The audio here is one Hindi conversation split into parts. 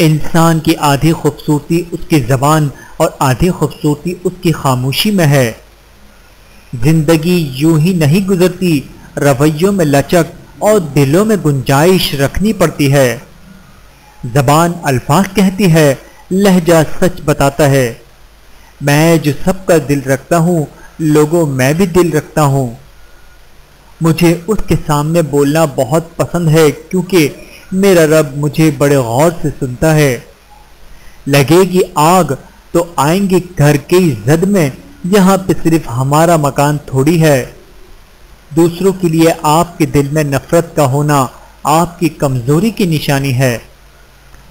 इंसान की आधी खूबसूरती उसकी ज़बान और आधी खूबसूरती उसकी खामोशी में है। ज़िंदगी यूँ ही नहीं गुजरती, रवैयों में लचक और दिलों में गुंजाइश रखनी पड़ती है। जबान अल्फाज कहती है, लहजा सच बताता है। मैं जो सबका दिल रखता हूँ, लोगों मैं भी दिल रखता हूँ। मुझे उसके सामने बोलना बहुत पसंद है, क्योंकि मेरा रब मुझे बड़े गौर से सुनता है। लगेगी आग तो आएँगे घर के ही जद में, यहाँ पे सिर्फ़ हमारा मकान थोड़ी है। दूसरों के लिए आपके दिल में नफरत का होना आपकी कमज़ोरी की निशानी है।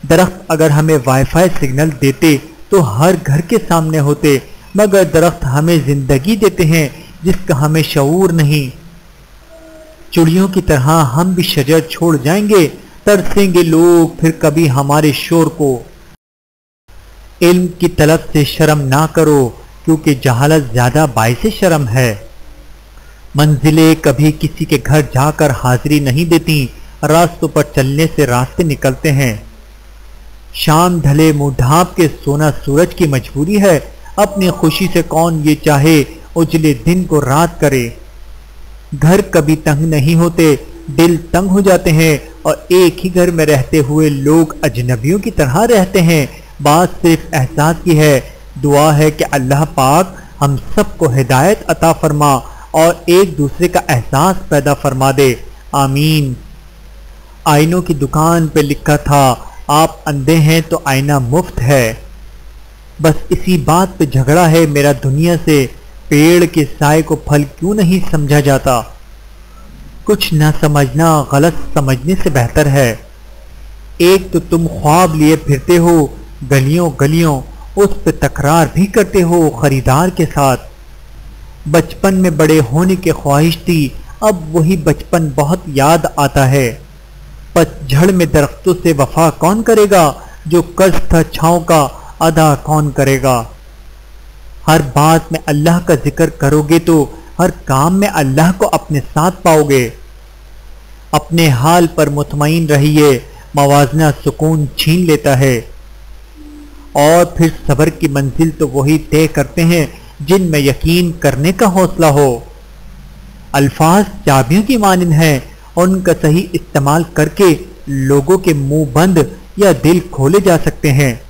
दरख्त अगर हमें वाईफाई सिग्नल देते तो हर घर के सामने होते, मगर दरख्त हमें ज़िंदगी देते हैं, जिसका हमें शऊर नहीं। चिड़ियों की तरह हम भी शजर छोड़ जाएँगे तरसेंगे लोग, फिर कभी हमारे शोर को। इल्म की तलब से शर्म ना करो, क्योंकि जहालत ज़्यादा बायस शर्म है। मंजिलें कभी किसी के घर जाकर हाजिरी नहीं देती, रास्तों पर चलने से रास्ते निकलते हैं। शाम ढले मुँह ढांप के सोना सूरज की मजबूरी है, अपनी खुशी से कौन ये चाहे, उजले दिन को रात करे। घर कभी तंग नहीं होते दिल तंग हो जाते हैं और एक ही घर में रहते हुए लोग अजनबियों की तरह रहते हैं। बात सिर्फ़ एहसास की है। दुआ है कि अल्लाह पाक हम सबको हिदायत अता फरमा और एक दूसरे का एहसास पैदा फरमा दे। आमीन। आइनों की दुकान पे लिखा था, आप अंधे हैं तो आईना मुफ़्त है। बस इसी बात पे झगड़ा है मेरा दुनिया से। पेड़ के साय को फल क्यों नहीं समझा जाता? कुछ न समझना, गलत समझने से बेहतर है। एक तो तुम ख्वाब लिए फिरते हो, गलियों गलियों, उस पर तकरार भी करते हो खरीदार के साथ। बचपन में बड़े होने की ख्वाहिश थी, अब वही बचपन बहुत याद आता है। पतझड़ में दरख्तों से वफा कौन करेगा, जो कर्ज था छाओ का, अदा कौन करेगा? हर बात में अल्लाह का ज़िक्र करोगे तो हर काम में अल्लाह को अपने साथ पाओगे। अपने हाल पर मुतमिन रहिए, मवाजना सुकून छीन लेता है। और फिर सबर की मंजिल तो वही तय करते हैं जिनमें यकीन करने का हौसला हो। अल्फाज चाबियों की मानंद है और उनका सही इस्तेमाल करके लोगों के मुँह बंद या दिल खोले जा सकते हैं।